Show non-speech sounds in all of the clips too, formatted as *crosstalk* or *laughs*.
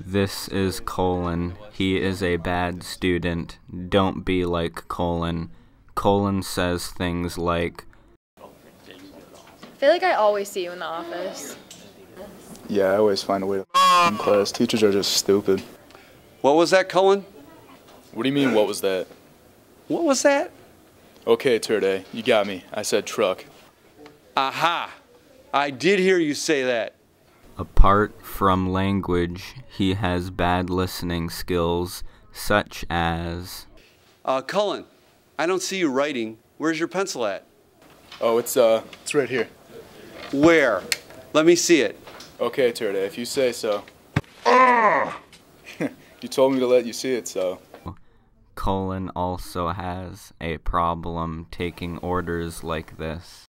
This is Colin. He is a bad student. Don't be like Colin. Colin says things like, I feel like I always see you in the office. Yeah, I always find a way to in class. Teachers are just stupid. What was that, Cullen? What do you mean, what was that? What was that? Okay, Turday, you got me. I said truck. Aha! I did hear you say that. Apart from language, he has bad listening skills, such as, Uh, Cullen, I don't see you writing. Where's your pencil at? Oh, it's, uh, it's right here. Where? Let me see it. Okay, Turday, if you say so. *laughs* you told me to let you see it, so. Colin also has a problem taking orders like this.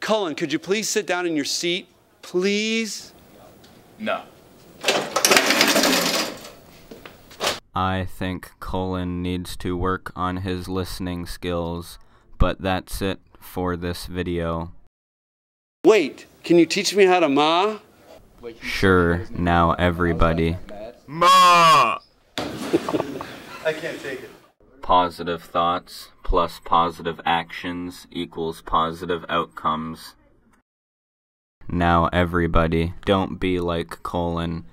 Cullen, could you please sit down in your seat? Please? No. I think Colin needs to work on his listening skills, but that's it for this video. Wait, can you teach me how to ma? Sure, now everybody. Ma! *laughs* I can't take it. Positive thoughts plus positive actions equals positive outcomes. Now everybody, don't be like Colin.